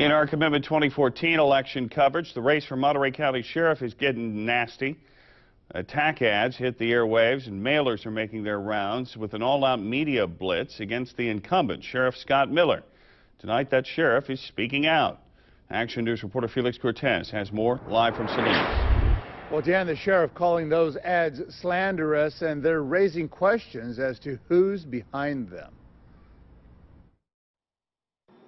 In our Commitment 2014 election coverage, the race for Monterey County Sheriff is getting nasty. Attack ads hit the airwaves, and mailers are making their rounds with an all-out media blitz against the incumbent, Sheriff Scott Miller. Tonight, that sheriff is speaking out. Action News reporter Felix Cortez has more live from Salinas. Well, Dan, the sheriff calling those ads slanderous, and they're raising questions as to who's behind them.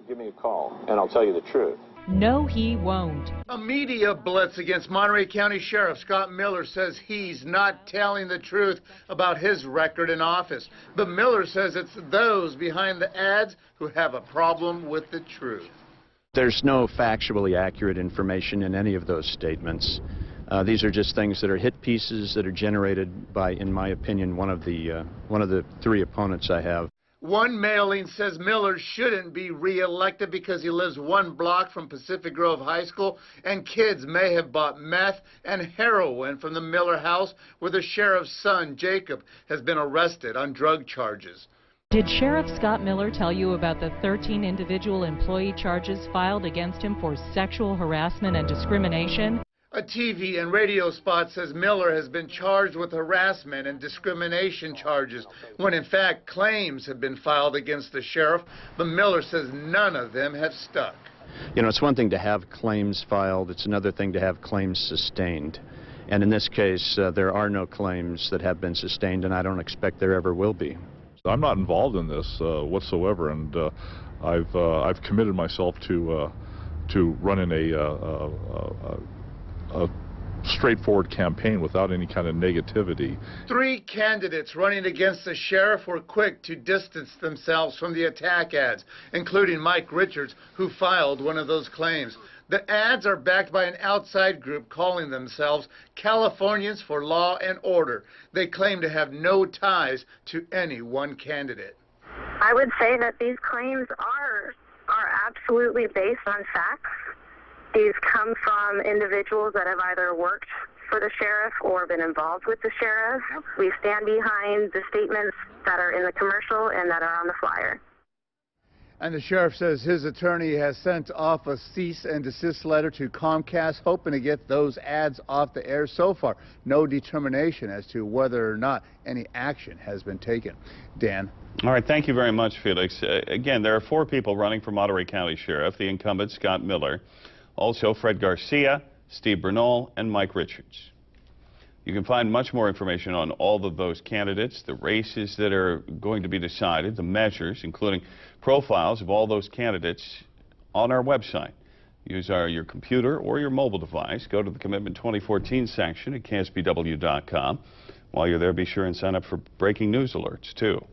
Give me a call, and I'll tell you the truth. No, he won't. A media blitz against Monterey County Sheriff Scott Miller says he's not telling the truth about his record in office. But Miller says it's those behind the ads who have a problem with the truth. There's no factually accurate information in any of those statements. Uh, these are just things that are hit pieces that are generated by, in my opinion, one of the uh, one of the three opponents I have. One mailing says Miller shouldn't be reelected because he lives one block from Pacific Grove High School and kids may have bought meth and heroin from the Miller house where the sheriff's son, Jacob, has been arrested on drug charges. Did Sheriff Scott Miller tell you about the 13 individual employee charges filed against him for sexual harassment and discrimination? A TV and radio spot says Miller has been charged with harassment and discrimination charges, when in fact claims have been filed against the sheriff, but Miller says none of them have stuck. You know, it's one thing to have claims filed, it's another thing to have claims sustained. And in this case, uh, there are no claims that have been sustained, and I don't expect there ever will be. I'm not involved in this uh, whatsoever, and uh, I've uh, I've committed myself to uh, to running a uh, a straightforward campaign without any kind of negativity. Three candidates running against the sheriff were quick to distance themselves from the attack ads, including Mike Richards, who filed one of those claims. The ads are backed by an outside group calling themselves Californians for Law and Order. They claim to have no ties to any one candidate. I would say that these claims are are absolutely based on facts these come from individuals that have either worked for the sheriff or been involved with the sheriff. We stand behind the statements that are in the commercial and that are on the flyer. And the sheriff says his attorney has sent off a cease and desist letter to Comcast, hoping to get those ads off the air. So far, no determination as to whether or not any action has been taken. Dan. All right, thank you very much, Felix. Uh, again, there are four people running for Monterey County Sheriff, the incumbent Scott Miller, also, Fred Garcia, Steve Bernal, and Mike Richards. You can find much more information on all of those candidates, the races that are going to be decided, the measures, including profiles of all those candidates on our website. Use our, your computer or your mobile device. Go to the Commitment 2014 section at KSBW.com. While you're there, be sure and sign up for breaking news alerts, too.